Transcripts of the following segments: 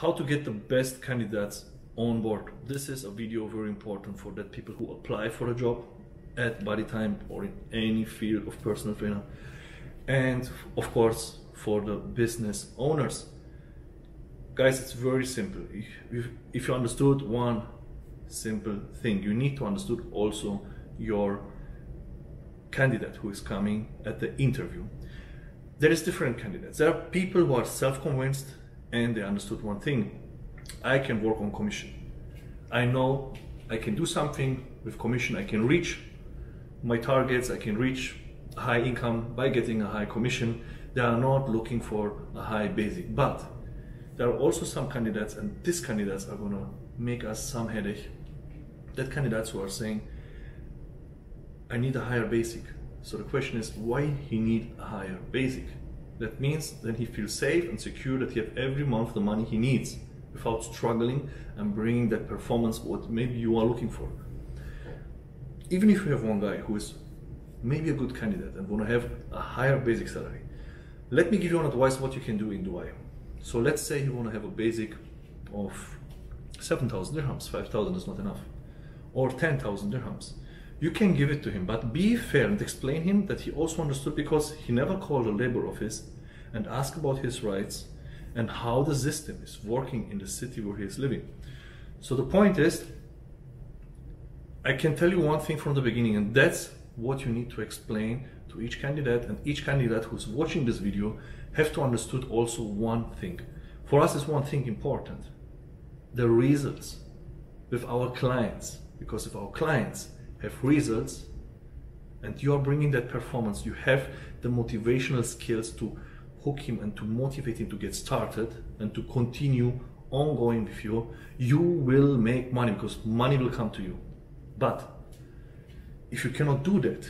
how to get the best candidates on board. This is a video very important for that people who apply for a job at body time or in any field of personal trainer. And of course, for the business owners. Guys, it's very simple. If, if you understood one simple thing, you need to understood also your candidate who is coming at the interview. There is different candidates. There are people who are self-convinced and they understood one thing. I can work on commission. I know I can do something with commission. I can reach my targets. I can reach high income by getting a high commission. They are not looking for a high basic. But there are also some candidates, and these candidates are going to make us some headache. That candidates who are saying, I need a higher basic. So the question is why he need a higher basic. That means that he feels safe and secure that he has every month the money he needs without struggling and bringing that performance what maybe you are looking for. Even if you have one guy who is maybe a good candidate and want to have a higher basic salary, let me give you an advice what you can do in Dubai. So let's say you want to have a basic of 7,000 dirhams, 5,000 is not enough, or 10,000 dirhams you can give it to him, but be fair and explain him that he also understood because he never called a labor office and asked about his rights and how the system is working in the city where he is living. So the point is, I can tell you one thing from the beginning, and that's what you need to explain to each candidate, and each candidate who's watching this video have to understood also one thing. For us is one thing important, the results with our clients, because if our clients have results and you are bringing that performance. You have the motivational skills to hook him and to motivate him to get started and to continue ongoing with you. You will make money because money will come to you. But if you cannot do that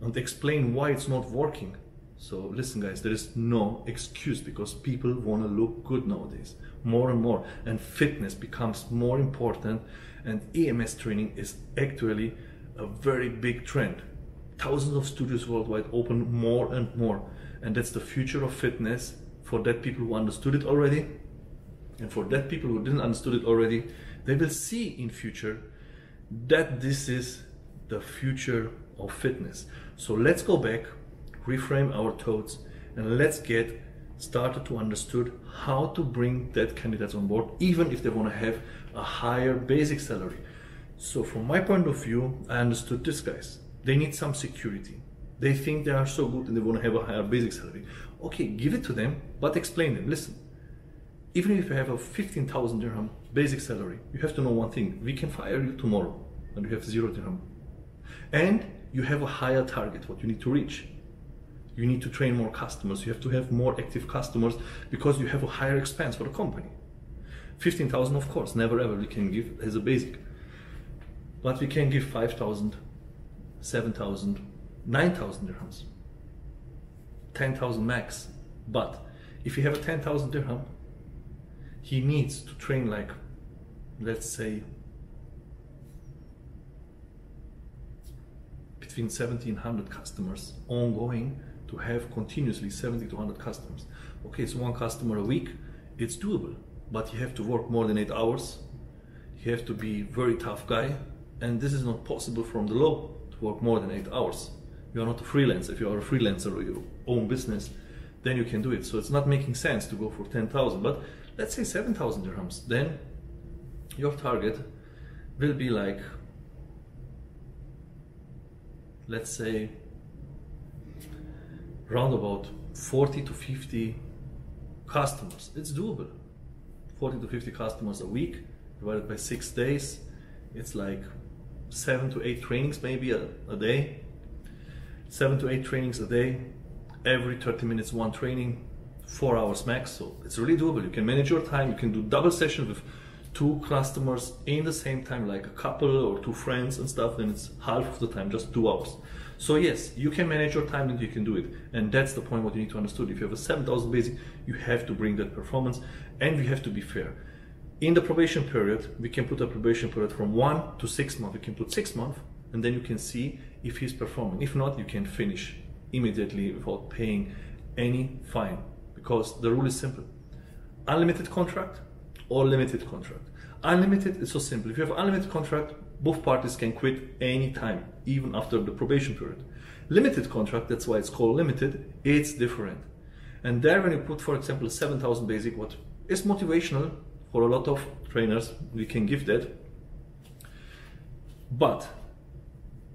and explain why it's not working so listen guys there is no excuse because people want to look good nowadays more and more. And fitness becomes more important and ems training is actually a very big trend. Thousands of studios worldwide open more and more. And that's the future of fitness for that people who understood it already. And for that people who didn't understood it already, they will see in future that this is the future of fitness. So let's go back, reframe our thoughts, and let's get started to understood how to bring that candidates on board, even if they want to have a higher basic salary. So from my point of view, I understood these guys. They need some security. They think they are so good and they want to have a higher basic salary. Okay, give it to them, but explain them. Listen, even if you have a 15,000 dirham basic salary, you have to know one thing. We can fire you tomorrow and you have zero dirham. And you have a higher target, what you need to reach. You need to train more customers. You have to have more active customers because you have a higher expense for the company. 15,000, of course, never ever we can give as a basic but we can give 5,000, 7,000, 9,000 dirhams, 10,000 max. But if you have a 10,000 dirham, he needs to train like, let's say, between 1700 customers ongoing to have continuously 70 to 100 customers. Okay, so one customer a week, it's doable, but you have to work more than eight hours. You have to be very tough guy and this is not possible from the law to work more than eight hours. You are not a freelancer. If you are a freelancer or your own business, then you can do it. So it's not making sense to go for 10,000, but let's say 7,000 dirhams. Then your target will be like, let's say, round about 40 to 50 customers. It's doable. 40 to 50 customers a week divided by six days. It's like seven to eight trainings maybe a, a day. Seven to eight trainings a day, every 30 minutes one training, four hours max. So it's really doable. You can manage your time. You can do double sessions with two customers in the same time, like a couple or two friends and stuff. Then it's half of the time, just two hours. So yes, you can manage your time and you can do it. And that's the point what you need to understand. If you have a 7,000 basic, you have to bring that performance and you have to be fair. In the probation period, we can put a probation period from one to six months. We can put six months and then you can see if he's performing. If not, you can finish immediately without paying any fine because the rule is simple. Unlimited contract or limited contract. Unlimited is so simple. If you have unlimited contract, both parties can quit any time, even after the probation period. Limited contract, that's why it's called limited, it's different. And there when you put, for example, 7,000 basic, what is motivational for a lot of trainers, we can give that. But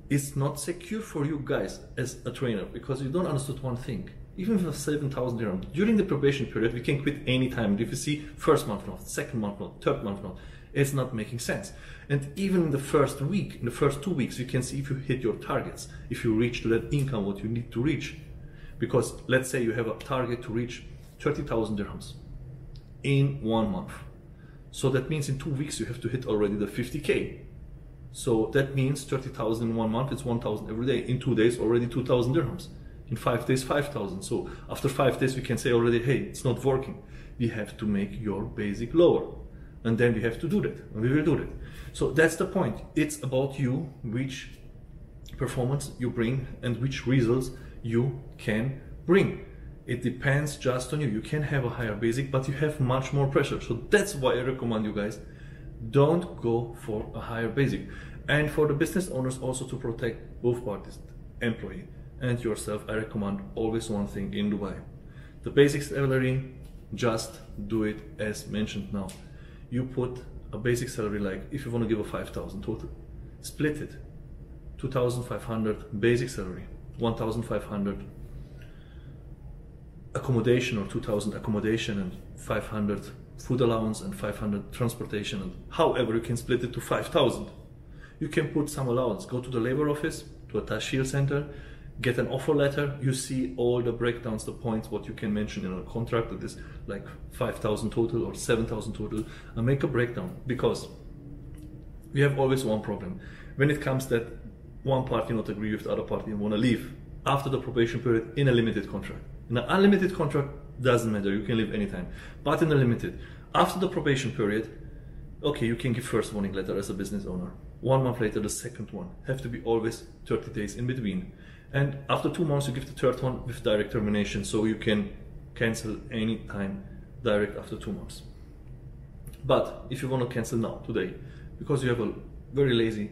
it's not secure for you guys as a trainer because you don't understand one thing. Even with 7,000 dirham, during the probation period, we can quit anytime. If you see first month not, second month not, third month not, it's not making sense. And even in the first week, in the first two weeks, you can see if you hit your targets, if you reach to that income what you need to reach. Because let's say you have a target to reach 30,000 dirhams in one month. So that means in two weeks you have to hit already the 50k. So that means 30,000 in one month, it's 1,000 every day. In two days, already 2,000 dirhams. In five days, 5,000. So after five days, we can say already, hey, it's not working. We have to make your basic lower. And then we have to do that. And we will do that. So that's the point. It's about you, which performance you bring and which results you can bring. It depends just on you. You can have a higher basic, but you have much more pressure. So that's why I recommend you guys don't go for a higher basic. And for the business owners also to protect both parties, employee and yourself, I recommend always one thing in Dubai. The basic salary, just do it as mentioned now. You put a basic salary like if you want to give a 5,000 total, split it. 2,500 basic salary, 1,500 accommodation or 2,000 accommodation and 500 food allowance and 500 transportation and however you can split it to 5,000. You can put some allowance, go to the labor office, to a Tasheel center, get an offer letter, you see all the breakdowns, the points, what you can mention in a contract that is like 5,000 total or 7,000 total, and make a breakdown because we have always one problem. When it comes that one party not agree with the other party and want to leave after the probation period in a limited contract. In an unlimited contract, doesn't matter, you can leave anytime. But in a limited, after the probation period, okay, you can give first warning letter as a business owner. One month later, the second one. Have to be always 30 days in between. And after two months, you give the third one with direct termination, so you can cancel any time direct after two months. But if you want to cancel now, today, because you have a very lazy,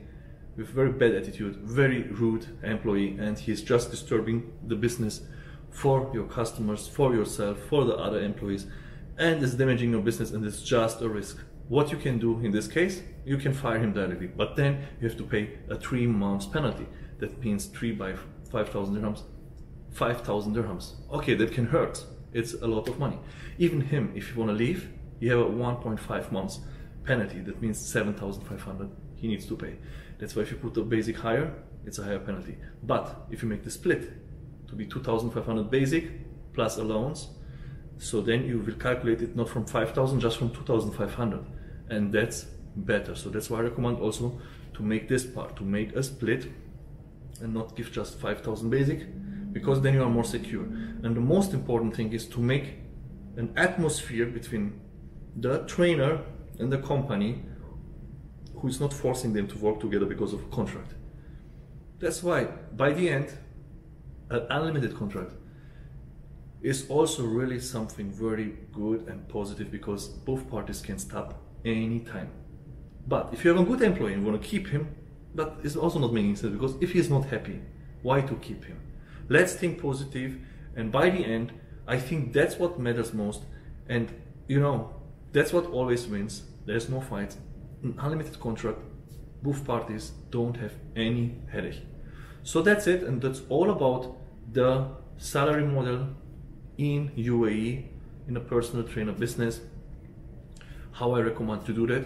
with very bad attitude, very rude employee, and he's just disturbing the business for your customers, for yourself, for the other employees, and it's damaging your business, and it's just a risk. What you can do in this case, you can fire him directly, but then you have to pay a three months penalty. That means three by 5,000 dirhams, 5,000 dirhams. Okay, that can hurt. It's a lot of money. Even him, if you want to leave, you have a 1.5 months penalty. That means 7,500 he needs to pay. That's why if you put the basic higher, it's a higher penalty. But if you make the split to be 2,500 basic plus allowance, so then you will calculate it not from 5,000, just from 2,500. And that's better. So that's why I recommend also to make this part, to make a split and not give just 5000 basic because then you are more secure and the most important thing is to make an atmosphere between the trainer and the company who is not forcing them to work together because of a contract that's why by the end an unlimited contract is also really something very good and positive because both parties can stop anytime but if you have a good employee and you want to keep him but it's also not making sense because if he's not happy, why to keep him? Let's think positive, and by the end, I think that's what matters most. And you know, that's what always wins. There's no fights. An unlimited contract, both parties don't have any headache. So that's it, and that's all about the salary model in UAE in a personal trainer business. How I recommend to do that.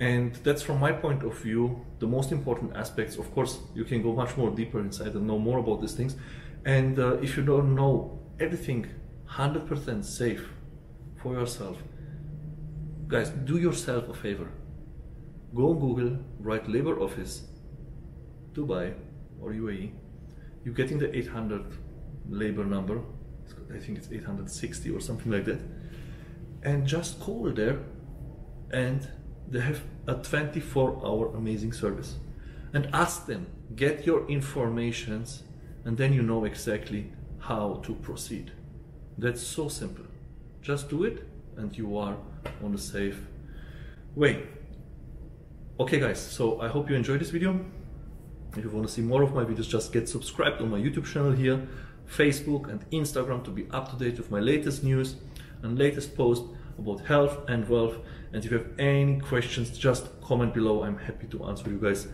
And that's from my point of view the most important aspects. Of course you can go much more deeper inside and know more about these things. And uh, if you don't know everything 100% safe for yourself guys do yourself a favor. Go on google write labor office dubai or uae you're getting the 800 labor number i think it's 860 or something like that and just call there and they have a 24 hour amazing service and ask them get your informations and then you know exactly how to proceed that's so simple just do it and you are on the safe way. Okay guys, so I hope you enjoyed this video. If you want to see more of my videos, just get subscribed on my YouTube channel here, Facebook and Instagram to be up to date with my latest news and latest posts about health and wealth. And if you have any questions, just comment below. I'm happy to answer you guys.